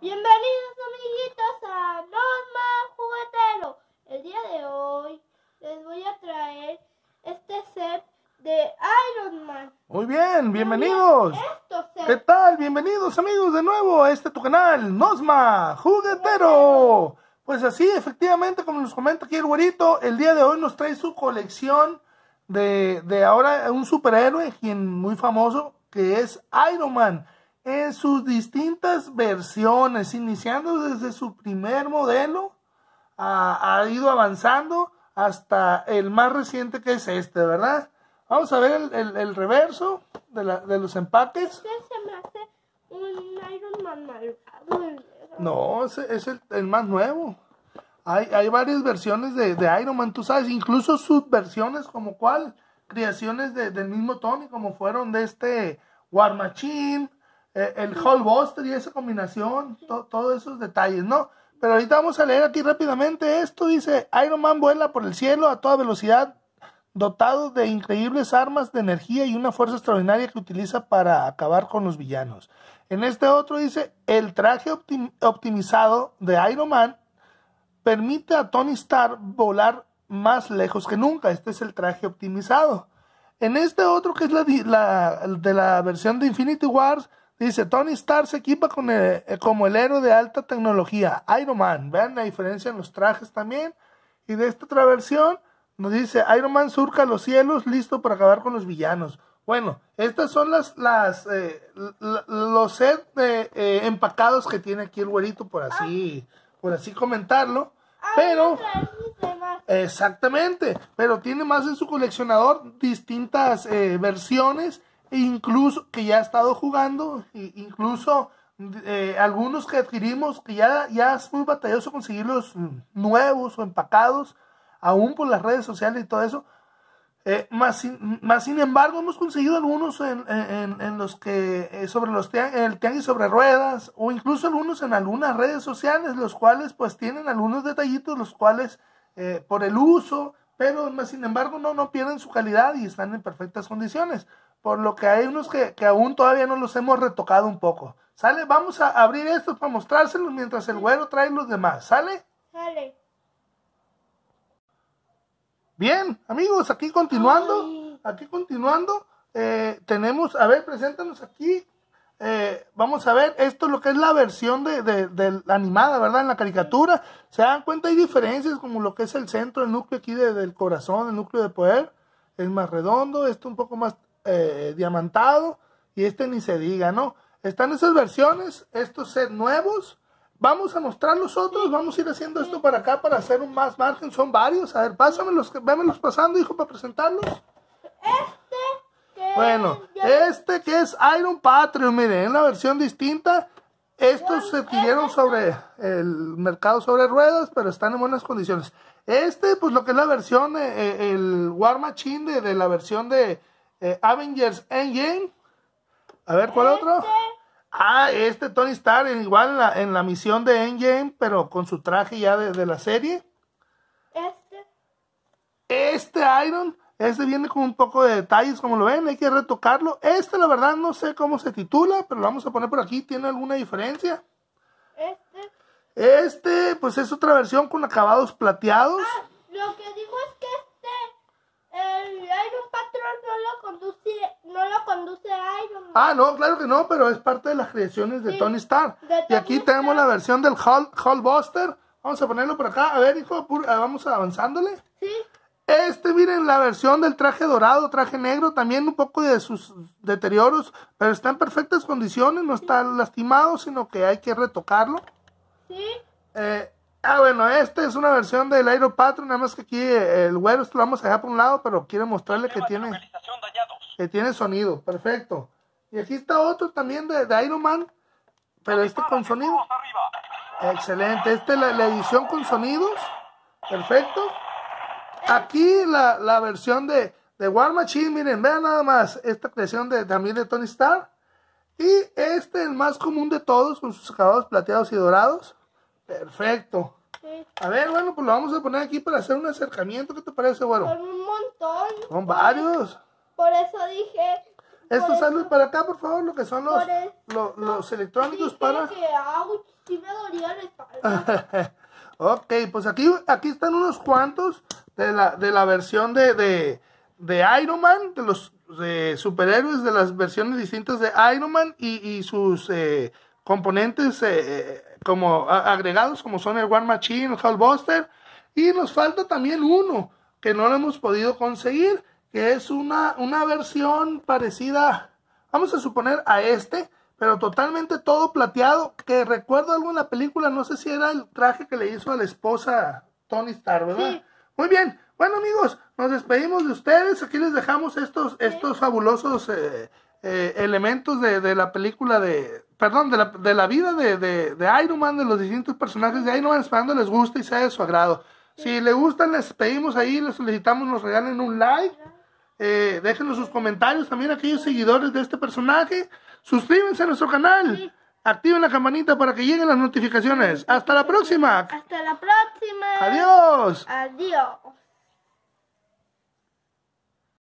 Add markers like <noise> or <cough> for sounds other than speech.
Bienvenidos amiguitos a Norma Juguetero. El día de hoy les voy a traer este set de Iron Man. Muy bien, bienvenidos. ¿Qué tal? Bienvenidos amigos de nuevo a este tu canal, Nosma Juguetero. Pues así, efectivamente, como nos comenta aquí el güerito, el día de hoy nos trae su colección de, de ahora un superhéroe, quien muy famoso, que es Iron Man, en sus distintas versiones, iniciando desde su primer modelo, ha, ha ido avanzando hasta el más reciente que es este, ¿verdad? Vamos a ver el, el- el reverso de, la- de los empaques. Se me hace un Iron Man malvado. No, ese es el, el más nuevo. Hay, hay varias versiones de, de Iron Man, tú sabes, incluso subversiones como cuál, creaciones de- del mismo Tony, como fueron de este War Machine, eh, el Buster y esa combinación, to- todos esos detalles, ¿no? Pero ahorita vamos a leer aquí rápidamente esto, dice, Iron Man vuela por el cielo a toda velocidad, dotado de increíbles armas de energía y una fuerza extraordinaria que utiliza para acabar con los villanos. En este otro dice, el traje optim- optimizado de Iron Man permite a Tony Stark volar más lejos que nunca. Este es el traje optimizado. En este otro, que es la- de la versión de Infinity Wars, dice, Tony Stark se equipa con el- eh, como el héroe de alta tecnología, Iron Man. Vean la diferencia en los trajes también. Y de esta otra versión nos dice, Iron Man surca los cielos, listo para acabar con los villanos. Bueno, estas son las, las eh, los set de, eh, empacados que tiene aquí el güerito, por así, por así comentarlo. Pero... Exactamente, pero tiene más en su coleccionador distintas eh, versiones, incluso que ya ha estado jugando, incluso eh, algunos que adquirimos que ya, ya es muy batalloso conseguirlos nuevos o empacados, aún por las redes sociales y todo eso. Eh, más, sin, embargo, hemos conseguido algunos en, los que eh, sobre los el tianguis sobre ruedas o incluso algunos en algunas redes sociales, los cuales pues tienen algunos detallitos, los cuales por el uso, pero más sin embargo no, no pierden su calidad y están en perfectas condiciones. Por lo que hay unos que, que aún todavía no los hemos retocado un poco. ¿Sale? Vamos a abrir estos para mostrárselos mientras el güero trae los demás. ¿Sale? Sale. Bien, amigos, aquí continuando, Ay. aquí continuando, eh, tenemos, a ver, preséntanos aquí, eh, vamos a ver, esto es lo que es la versión de, de, de la animada, ¿verdad? En la caricatura, se dan cuenta, hay diferencias como lo que es el centro, el núcleo aquí de- del corazón, el núcleo de poder, es más redondo, este un poco más eh, diamantado, y este ni se diga, ¿no? Están esas versiones, estos set nuevos, Vamos a mostrar los otros, vamos a ir haciendo esto para acá para hacer un más margen, son varios. A ver, pásamelos, vémelos pasando, hijo, para presentarlos. Este que Bueno, ya- este que es Iron Patriot, miren, es una versión distinta. Estos se adquirieron sobre el mercado sobre ruedas, pero están en buenas condiciones. Este, pues lo que es la versión, eh, eh, el War Machine de, de la versión de eh, Avengers Endgame. A ver, ¿cuál otro? Ah, este Tony Stark, igual en la, en la misión de Endgame, pero con su traje ya de, de la serie. Este. Este Iron, este viene con un poco de detalles, como lo ven, hay que retocarlo. Este, la verdad, no sé cómo se titula, pero lo vamos a poner por aquí, ¿tiene alguna diferencia? Este. Este, pues es otra versión con acabados plateados. Lo que digo es que este, el Iron Patrol no lo conduce, no lo conduce Iron Man. Ah, no, claro que no, pero es parte de las creaciones de Sí, Tony Stark. de Y aquí tenemos la versión del Hulk, Buster. Vamos a ponerlo por acá. A ver, hijo, ah, vamos avanzándole. Sí, Este, miren, la versión del traje dorado, traje negro, también un poco de sus deterioros, pero está en perfectas condiciones, no está lastimado, sino que hay que retocarlo. sí. Eh, ah, bueno, esta es una versión del Aero Patrol, nada más que aquí eh, el güero esto lo vamos a dejar por un lado, pero quiero mostrarle que tiene, que tiene sonido, perfecto. Y aquí está otro también de, de Iron Man, pero este con sonido. Excelente, esta es la, la edición con sonidos, perfecto. Aquí la, la versión de, de War Machine, miren, vean nada más esta creación de, también de Tony Stark. Y este, el más común de todos, con sus acabados plateados y dorados. Perfecto. A ver, bueno, pues lo vamos a poner aquí para hacer un acercamiento. ¿Qué te parece, güero? Son un montón. Son varios. Por eso dije. Salen eso para acá, por favor, lo que son los, los electrónicos dije para... que sí me dolía la espalda. <laughs> ok, pues aquí, aquí están unos cuantos de la, de la versión de, de, de Iron Man, de los de superhéroes, de las versiones distintas de Iron Man y, y sus eh, componentes eh, como a- agregados, como son el War Machine, el Hulkbuster. Y nos falta también uno que no lo hemos podido conseguir, que es una, una versión parecida, vamos a suponer, a este, pero totalmente todo plateado, que recuerdo algo en la película, no sé si era el traje que le hizo a la esposa Tony Stark, ¿verdad? Sí. Muy bien, bueno amigos, nos despedimos de ustedes, aquí les dejamos estos, estos fabulosos eh, eh, elementos de, de la película de, perdón, de la, de la vida de, de, de Iron Man, de los distintos personajes de Iron Man, esperando les guste y sea de su agrado. Si les gustan, les pedimos ahí, les solicitamos, nos regalen un like. Eh, déjenos sus comentarios también aquellos seguidores de este personaje. Suscríbanse a nuestro canal. Activen la campanita para que lleguen las notificaciones. Hasta la próxima. Hasta la próxima. Adiós. Adiós.